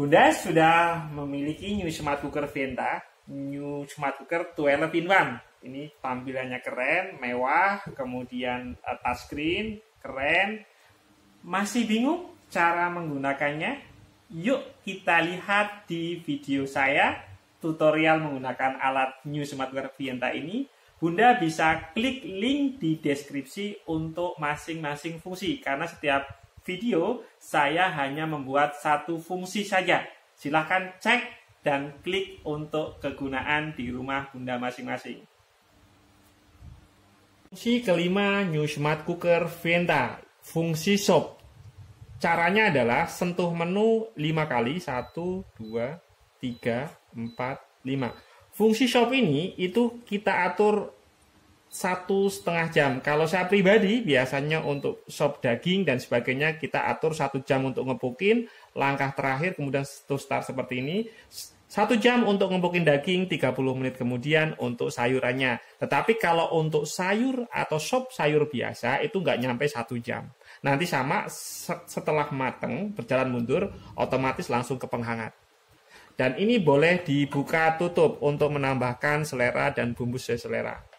Bunda sudah memiliki New Smart Cooker Venta, New Smart Cooker 12 in 1. Ini tampilannya keren, mewah, kemudian uh, touchscreen, keren. Masih bingung cara menggunakannya? Yuk kita lihat di video saya tutorial menggunakan alat New Smart Cooker Venta ini. Bunda bisa klik link di deskripsi untuk masing-masing fungsi karena setiap video saya hanya membuat satu fungsi saja. Silahkan cek dan klik untuk kegunaan di rumah Bunda masing-masing. Fungsi kelima New Smart Cooker Venta, fungsi shop. Caranya adalah sentuh menu 5 kali, 1, 2, 3, 4, 5. Fungsi shop ini itu kita atur satu setengah jam. Kalau saya pribadi biasanya untuk sop daging dan sebagainya kita atur satu jam untuk ngepukin, langkah terakhir kemudian to start seperti ini. Satu jam untuk ngepukin daging, 30 menit kemudian untuk sayurannya. Tetapi kalau untuk sayur atau sop sayur biasa itu nggak nyampe satu jam. Nanti sama setelah mateng berjalan mundur otomatis langsung ke penghangat. Dan ini boleh dibuka tutup untuk menambahkan selera dan bumbu sesuai selera.